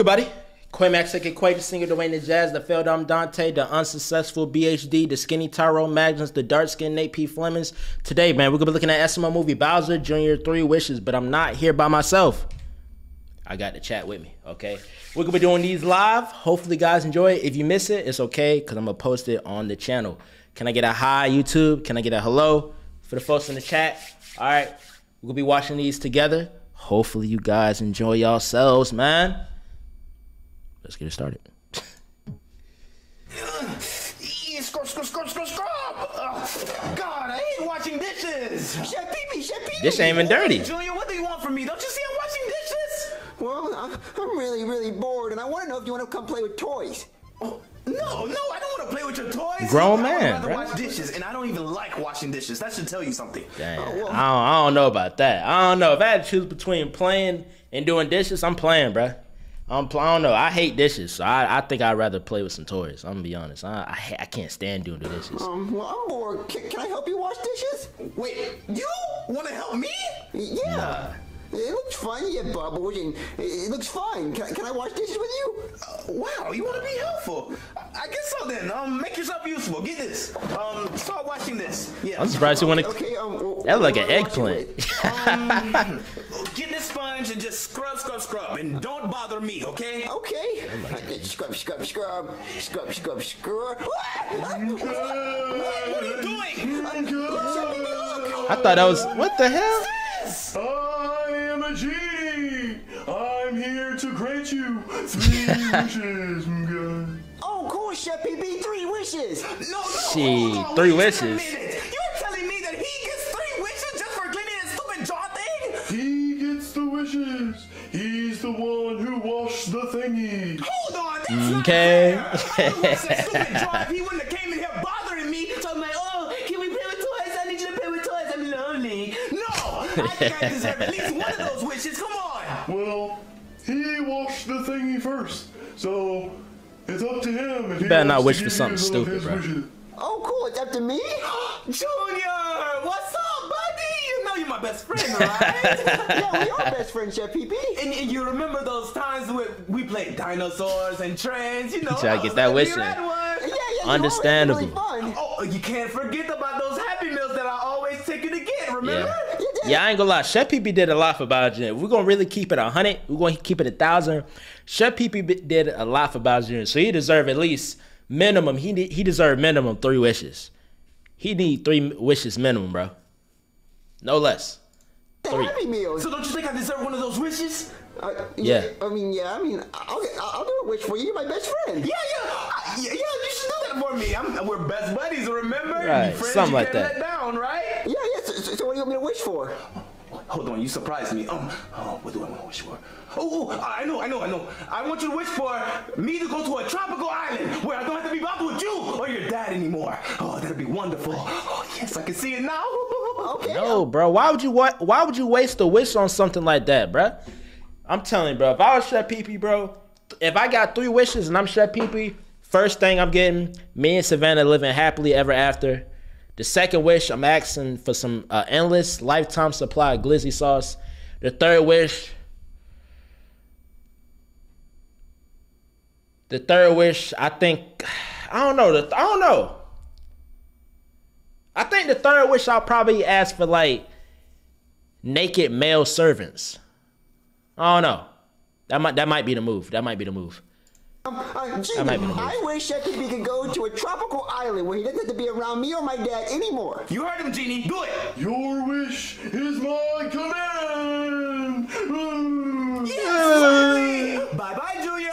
good, buddy? Quamax Quay, the singer Dwayne the Jazz, the failed um Dante, the unsuccessful BHD, the skinny Tyrone Magnus, the dark skinned Nate P. Flemings. Today, man, we're gonna be looking at SML movie Bowser Jr. Three Wishes, but I'm not here by myself. I got the chat with me, okay? We're gonna be doing these live. Hopefully, guys enjoy it. If you miss it, it's okay, because I'm gonna post it on the channel. Can I get a hi, YouTube? Can I get a hello for the folks in the chat? All right, we're gonna be watching these together. Hopefully, you guys enjoy yourselves, man. Let's get it started. Scrub, scrub, scrub, scrub, scrub. Ugh, God, I hate washing dishes. Chef Pee Chef Pee This ain't even dirty. Junior, what do you want from me? Don't you see I'm washing dishes? Well, I- I'm really, really bored, and I want to know if you want to come play with toys. Oh, no, no, I don't want to play with your toys. Grown I man, would rather right? wash dishes, and I don't even like washing dishes. That should tell you something. Damn, Oh, well. I, don't, I don't know about that. I don't know. If I had to choose between playing and doing dishes, I'm playing, bruh. I'm I don't know. I hate dishes, so I, I think I'd rather play with some toys. I'm gonna be honest. I I, ha- I can't stand doing the dishes. Um, well, I'm bored. Can, can I help you wash dishes? Wait, you want to help me? Yeah. It looks fun. You bubbles, and it looks fine. Can, I- can I wash dishes with you? Uh, wow, you want to be helpful? I I guess so then. Um, make yourself useful. Get this. Um, start washing this. Yeah. I'm surprised you want to. Okay. Um, That look like an do I wash it eggplant. with? Get and just scrub, scrub, scrub, and don't bother me, okay? Okay. Scrub, scrub, scrub, scrub, scrub, scrub. What are you doing? I thought that was what the hell? I am a genie. I'm here to grant you three wishes, God. Oh, cool, Chef Pee Pee. Three wishes. No, no. Shit, hold on, three wait a wishes. If he wouldn't have came in here bothering me. So I'm like, oh, can we play with toys? I need you to play with toys. I'm lonely. No, I think I deserve at least one of those wishes. Come on. Well, he washed the thingy first, so it's up to him. If he better not wish for something you some of stupid, bro. wishes. Oh, cool. It's up to me. Junior, what's up, my best friend, right? yeah, we are best friends, Chef Pee Pee. And, and you remember those times when we played dinosaurs and trains, you know? try to I get that wish "You in." read? Yeah, yeah, you are. Understandable. Really fun. Oh, you can't forget about those Happy Meals that I always take you to get, remember? Yeah. You did. Yeah, I ain't gonna lie. Chef Pee Pee did a lot for Bowser. If we're gonna really keep it a hundred, we're gonna keep it a thousand. Chef Pee Pee b- did a lot for Bowser, so he deserved at least minimum. He need, he deserved minimum three wishes. He need three wishes minimum, bro. No less. Three. Happy Meals. So don't you think I deserve one of those wishes? Uh, Yeah. I mean, yeah. I mean, I'll, I'll do a wish for you. You're my best friend. Yeah, yeah, uh, yeah, yeah. You should do that for me. I'm, we're best buddies, remember? Right, friends something you like can't that. Let down, right? Yeah, yeah. So, so, so what do you want me to wish for? Hold on, you surprised me. Um, oh, what do I want to wish for? Oh, oh, I know, I know, I know. I want you to wish for me to go to a tropical island where I don't have to be bothered with you or your dad anymore. Oh, that'd be wonderful. Oh, yes, I can see it now. Okay. No, bro. Why would you wa- Why would you waste a wish on something like that, bro? I'm telling you, bro. If I was Chef Pee Pee, bro, if I got three wishes and I'm Chef Pee Pee, first thing I'm getting, me and Savannah living happily ever after. The second wish, I'm asking for some uh, endless lifetime supply of glizzy sauce. The third wish, the third wish, I think, I don't know. The, I don't know. I think the third wish I'll probably ask for like naked male servants. I don't know. That might that might be the move. That might be the move. Um, uh, Genie, might be the. I wish Chef Pee Pee could go to a tropical island where he doesn't have to be around me or my dad anymore. You heard him, Genie. Do it. Your wish is my command. Mm. Bye bye, Junior.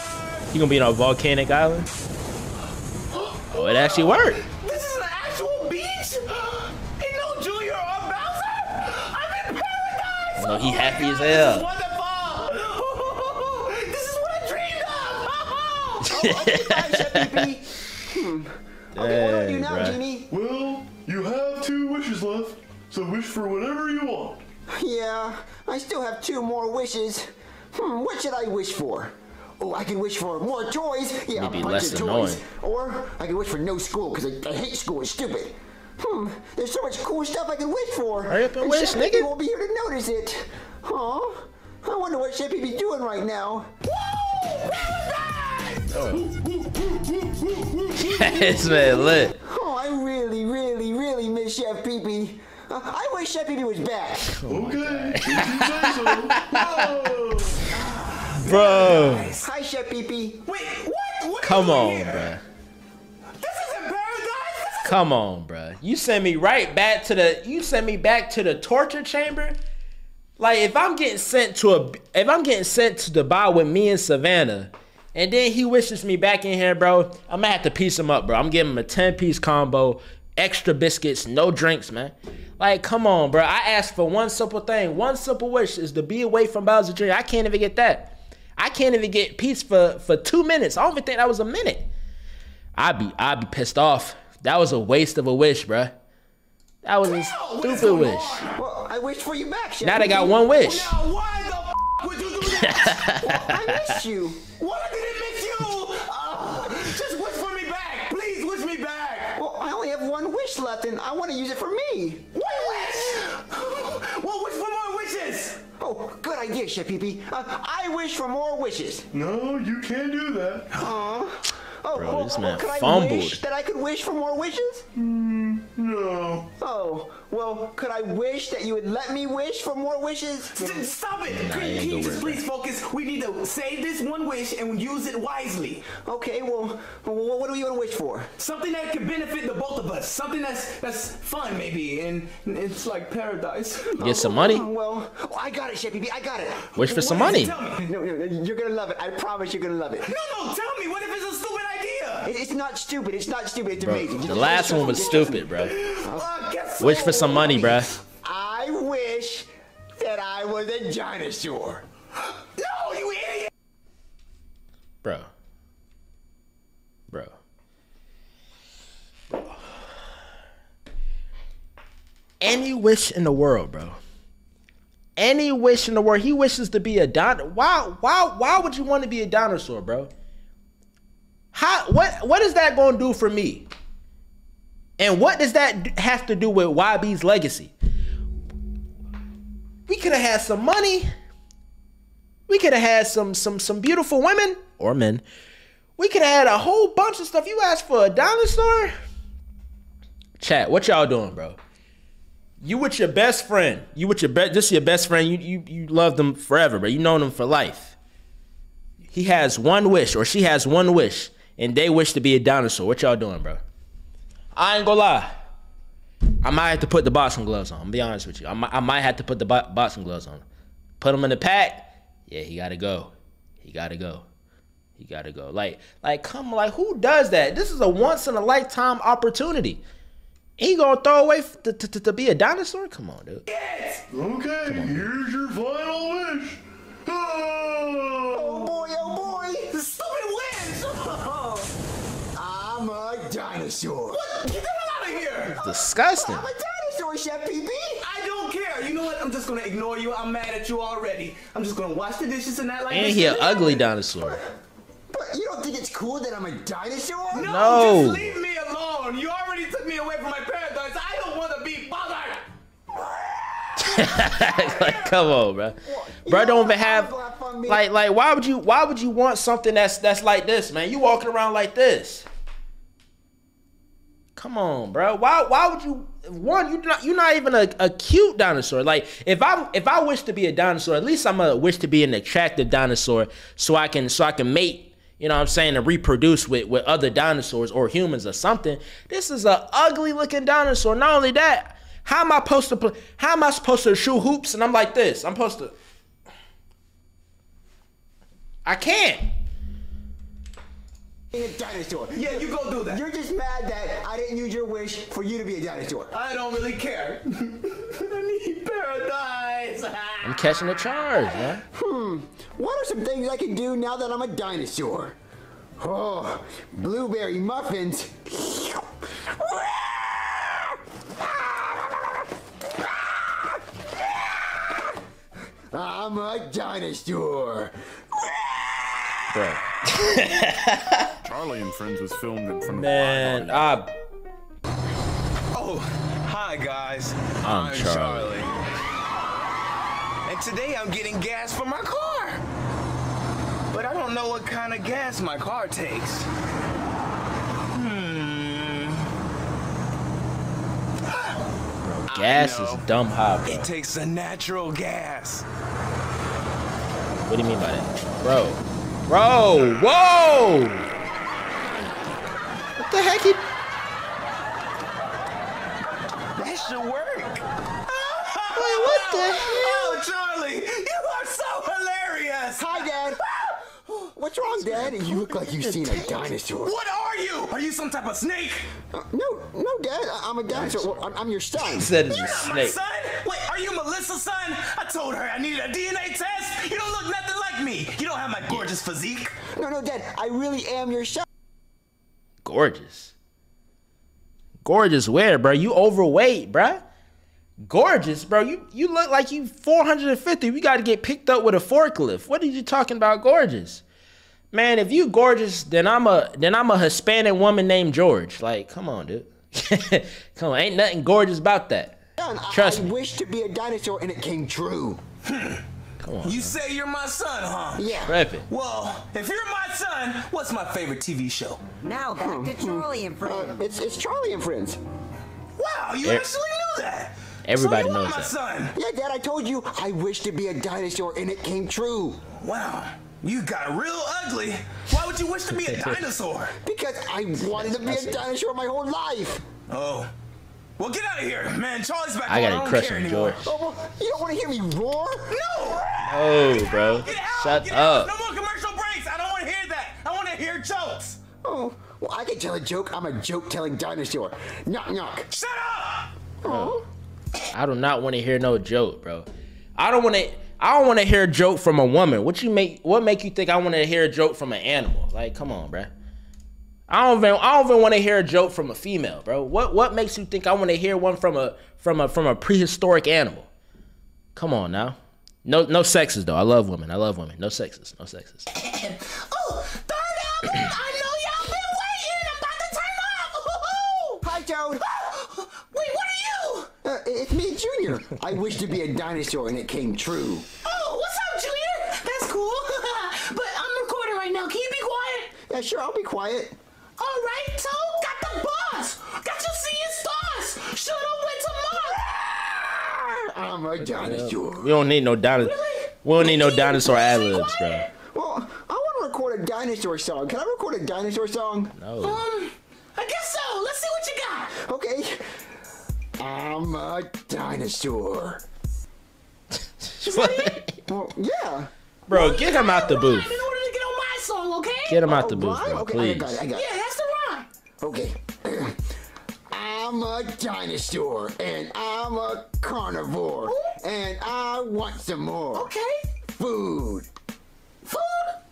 You gonna be on a volcanic island? Oh, it actually worked. This is an actual beach? Ain't Junior or Bowser? I'm in paradise! Oh, he my happy as hell. This is wonderful! This is what I dreamed of! Okay, fine, Chef Pee Pee. Hmm. Okay, what do I do now, bruh. Genie? Well, you have two wishes left, so wish for whatever you want. Yeah, I still have two more wishes. Hmm, what should I wish for? Oh, I can wish for more toys. Yeah, Maybe a bunch less of toys. annoying. Or I can wish for no school because I, I hate school. It's stupid. Hmm, there's so much cool stuff I can wish for. Hurry up and wish, Chef nigga. won't be here to notice it. Huh? I wonder what Chef be doing right now. Whoa! this man lit. Oh, I really, really, really miss Chef Pee Pee. Uh, I wish Chef Pee Pee was back. Okay, if you say so. Whoa. Bro, Hi, Chef Pee Pee. Wait, what? what come on, doing here? bruh. Come on, bro. You send me right back to the. You send me back to the torture chamber. Like if I'm getting sent to a, if I'm getting sent to Dubai with me and Savannah, and then he wishes me back in here, bro, I'm gonna have to piece him up, bro. I'm giving him a ten piece combo, extra biscuits, no drinks, man. Like, come on, bro. I asked for one simple thing. One simple wish is to be away from Bowser Jr. I can't even get that. I can't even get peace for for two minutes. I don't even think that was a minute. I'd be I'd be pissed off. That was a waste of a wish, bruh. That was a what is stupid going wish. Well, I wished for you back, Chef Now they got one wish. Now, why the f- would you do that? I miss you. Why did it miss you? Uh, just wish for me back. Please wish me back. Well, I only have one wish left, and I want to use it for me. One wish. Well, wish for more wishes. Oh, good idea, Chef Pee Pee. Uh, I wish for more wishes. No, you can't do that. Aw. Oh, Bro, well, this man well, could I fumbled. wish that I could wish for more wishes? Mm, no. Oh, well, could I wish that you would let me wish for more wishes? S- Stop it. Can, ain't can you gonna just please focus? We need to save this one wish and use it wisely. Okay, well, well, what do you want to wish for? Something that can benefit the both of us. Something that's that's fun, maybe, and it's like paradise. Get some money. Oh, well, oh, I got it, Chef Pee Pee, I got it. Wish for some money. Tell me. No, no, no, you're gonna love it. I promise you're gonna love it. No, no, tell me. What not stupid. It's not stupid. It's Bro, amazing. the last one was me, just trust me. stupid, bro. Wish for some money, bruh. I wish that I was a dinosaur. No, you idiot. Bro. Bro. Bro. Any wish in the world, bro. Any wish in the world. He wishes to be a dinosaur. Why why why would you want to be a dinosaur, bro? How what what is that going to do for me? And what does that have to do with YB's legacy? We could have had some money. We could have had some some some beautiful women or men. We could have had a whole bunch of stuff. You asked for a dinosaur? Chat, what y'all doing, bro? You with your best friend. You with your best this is your best friend. You you you love them forever, bro. You know them for life. He has one wish, or she has one wish, and they wish to be a dinosaur. What y'all doing, bro? I ain't gonna lie. I might have to put the boxing gloves on. I'm be honest with you. I might, I might have to put the bo- boxing gloves on. Put him in the pack. Yeah, he gotta go. He gotta go. He gotta go. Like, like, come, like, who does that? This is a once in a lifetime opportunity. He gonna throw away to, to, to be a dinosaur? Come on, dude. Yes. Okay, here's your final wish. Ah! A dinosaur. Get the hell out of here. Disgusting. I'm a dinosaur, Chef Pee Pee. I don't care. You know what? I'm just gonna ignore you. I'm mad at you already. I'm just gonna wash the dishes and that like And this. he an ugly dinosaur. But you don't think it's cool that I'm a dinosaur? No, No. just leave me alone. You already took me away from my paradise. I don't want to be bothered. like, come on, bro. Bro, don't even have like, like, why would you, why would you want something that's that's like this, man? You walking around like this. Come on, bro. Why, why would you? One, you're not, you're not even a, a cute dinosaur. Like, if I, if I wish to be a dinosaur, at least I'm a wish to be an attractive dinosaur, so I can, so I can mate. You know what I'm saying? To reproduce with, with other dinosaurs or humans or something. This is a ugly looking dinosaur. Not only that, how am I supposed to play? How am I supposed to shoot hoops? And I'm like this. I'm supposed to. I can't. Being a dinosaur. Yeah, you go do that. You're just mad that I didn't use your wish for you to be a dinosaur. I don't really care. I need paradise. I'm catching a charge, man. Hmm. What are some things I can do now that I'm a dinosaur? Oh, blueberry muffins. I'm a dinosaur. Bro. Charlie and Friends was filmed in front of Man, I Oh, hi guys. I'm Charlie. And today I'm getting gas for my car. but I don't know what kind of gas my car takes. Hmm. Gas is dumb hot, bro. It takes a natural gas. What do you mean by that? Bro. Bro, whoa! What the heck? He... That should work. Wait, what the hell? Oh, Charlie, you are so hilarious. Hi, Dad. What's wrong, Dad? You look like you've seen a dinosaur. What are you? Are you some type of snake? Uh, no, no, Dad. I- I'm a dinosaur. Well, I'm, I'm your son. He said You're not my snake. son? Wait, are you Melissa's son? I told her I needed a DNA test. You don't look nothing like me. You don't have my gorgeous physique. No, no, Dad. I really am your son. Gorgeous. Gorgeous where, bro? You overweight, bro. Gorgeous, bro. You you look like you 450. We got to get picked up with a forklift. What are you talking about, gorgeous? Man, if you gorgeous, then I'm a then I'm a Hispanic woman named George. Like, come on, dude. come on, ain't nothing gorgeous about that. Son, I- Trust I, me. wish to be a dinosaur and it came true. You say you're my son, huh? Yeah. Reppin'. Well, if you're my son, what's my favorite TV show? Now back to Charlie and Uh, Friends. it's it's Charlie and friends. Wow, you Yeah. actually knew that. Everybody so knows my that. son. Yeah, Dad. I told you I wished to be a dinosaur and it came true. Wow, you got real ugly. Why would you wish to be a dinosaur? Because I wanted to be a dinosaur my whole life. Oh. Well, get out of here, man. Charlie's back I got a don't crush care on. George. Oh, well, you don't want to hear me roar? No! Oh, bro. Out! Shut up. Out. No more commercial breaks. I don't want to hear that. I want to hear jokes. Oh, well, I can tell a joke. I'm a joke-telling dinosaur. Knock, knock. Shut up! Oh, I do not want to hear no joke, bro. I don't want to. I don't want to hear a joke from a woman. What you make? What make you think I want to hear a joke from an animal? Like, come on, bro. I don't even. I don't even want to hear a joke from a female, bro. What? What makes you think I want to hear one from a from a from a prehistoric animal? Come on now. No, no sexes though. I love women. I love women. No sexes. No sexes. Oh, third album. I know y'all been waiting. I'm about to turn up. hi, Toad. Wait, what are you? Uh, it's me, Junior. I wish to be a dinosaur and it came true. Oh, what's up, Junior? That's cool. but I'm recording right now. Can you be quiet? Yeah, sure, I'll be quiet. I'm a dinosaur. We don't need no dinosaur. We don't need no dinosaur ad libs, bro. Well, I want to record a dinosaur song. Can I record a dinosaur song? No. Um, I guess so. Let's see what you got. Okay. I'm a dinosaur. Well, yeah. Bro, get him out the booth. In order to get on my song, okay? Get him out the Oh, booth, bro, Okay, please. I got it. I got it. Yeah, that's the rhyme. Okay. I'm a dinosaur and I'm a carnivore and I want some more Okay. food. Food.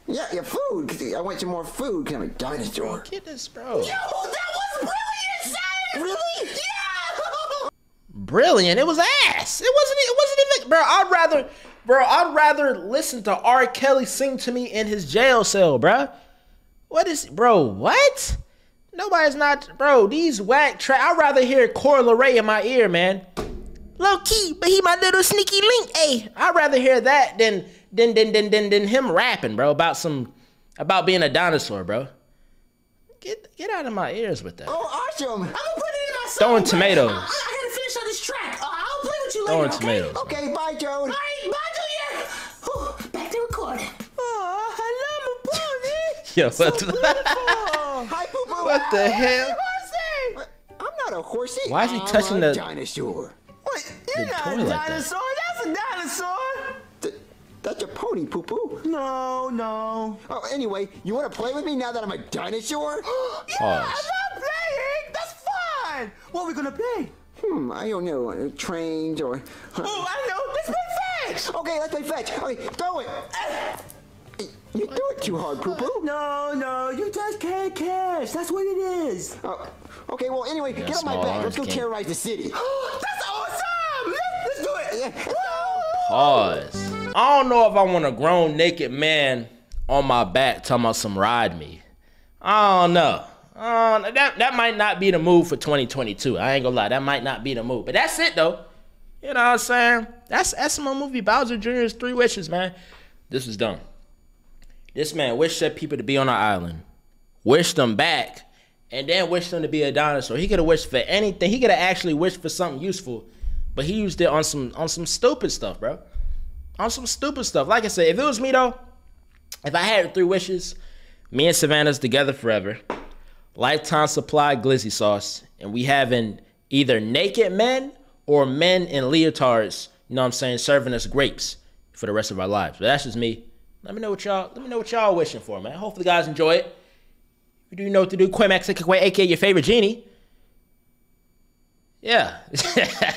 Yeah, yeah, food. 'cause I want some more food because I'm a dinosaur. Get this, bro. Yo, that was brilliant, son. Really? Yeah. Brilliant. It was ass. It wasn't. It wasn't even, bro. I'd rather, bro. I'd rather listen to R. Kelly sing to me in his jail cell, bro. What is, bro? What? Nobody's not, bro. These whack track. I'd rather hear Cora Ray in my ear, man. Low key, but he my little sneaky link. Hey, I'd rather hear that than than than than than, than him rapping, bro, about some about being a dinosaur, bro. Get get out of my ears with that. Oh, awesome. I'm gonna put it in my song. Throwing but tomatoes. I, I gotta finish on this track. Uh, I'll play with you later. Throwing okay? tomatoes. Okay, bye, Toad. All right, bye, Junior. Whew, back to recording. Oh, I love my body. Yo, what the, Hi, Poo Poo. what the hell? I'm not a horsey. Why is he I'm touching a the- dinosaur? What? The toy like that. That's a dinosaur. Th- that's a pony, Poo Poo. No, no. Oh, anyway, you want to play with me now that I'm a dinosaur? yeah, Pause. not playing. That's fun. What are we gonna play? hmm, I don't know. uh, Trains or. Oh, I know. Let's play fetch. Okay, let's play fetch. Okay, throw it. You do it too hard, Poo Poo. No, no, you just can't catch. That's what it is. Oh, okay, well, anyway, get on my back. Let's go can't- terrorize the city. That's awesome. Let's, let's do it. Yeah. Pause. I don't know if I want a grown naked man on my back talking about some ride me. I don't know. Uh, that that might not be the move for 2022. I ain't gonna lie, that might not be the move. But that's it though. You know what I'm saying? That's that's my movie Bowser Jr.'s Three Wishes, man. This is done. This man wished that people to be on an island, wished them back, and then wished them to be a dinosaur. He could have wished for anything. He could have actually wished for something useful, but he used it on some on some stupid stuff, bro. On some stupid stuff. Like I said, if it was me though, if I had three wishes, me and Savannah's together forever, lifetime supply glizzy sauce, and we having either naked men or men in leotards, you know what I'm saying, serving us grapes for the rest of our lives. But that's just me. Let me know what y'all let me know what y'all wishing for, man. Hopefully guys enjoy it. You do know what to do. Quamax, aka your favorite genie. Yeah.